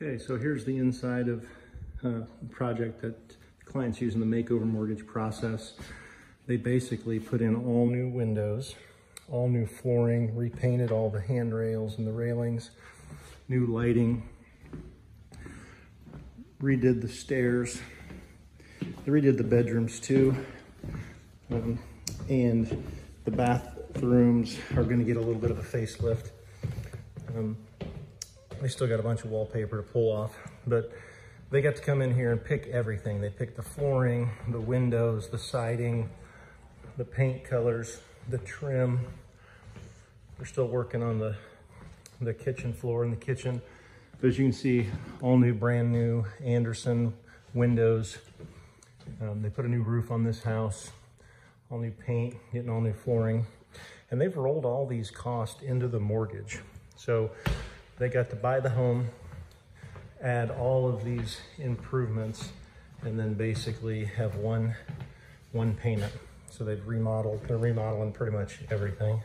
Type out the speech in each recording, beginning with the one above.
Okay, so here's the inside of uh, the project that the client's using the makeover mortgage process. They basically put in all new windows, all new flooring, repainted all the handrails and the railings, new lighting, redid the stairs, they redid the bedrooms too, um, and the bathrooms are gonna get a little bit of a facelift. Um, they still got a bunch of wallpaper to pull off, but they got to come in here and pick everything. They picked the flooring, the windows, the siding, the paint colors, the trim. They're still working on the, the kitchen floor in the kitchen. But as you can see, all new, brand new Andersen windows. Um, they put a new roof on this house, all new paint, getting all new flooring. And they've rolled all these costs into the mortgage. So they got to buy the home, add all of these improvements, and then basically have one, one payment. So they've remodeled, they're remodeling pretty much everything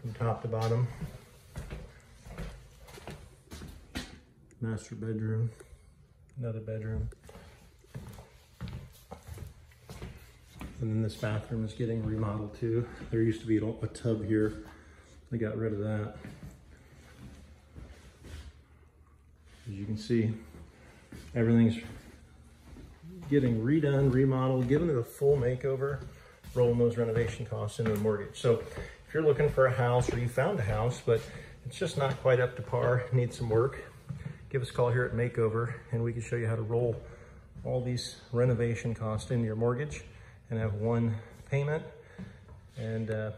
from top to bottom. Master bedroom, another bedroom. And then this bathroom is getting remodeled too. There used to be a tub here. They got rid of that. As you can see, everything's getting redone, remodeled, given it a full makeover, rolling those renovation costs into the mortgage. So if you're looking for a house or you found a house, but it's just not quite up to par, needs some work, give us a call here at Makeover and we can show you how to roll all these renovation costs into your mortgage and have one payment and uh,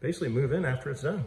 basically move in after it's done.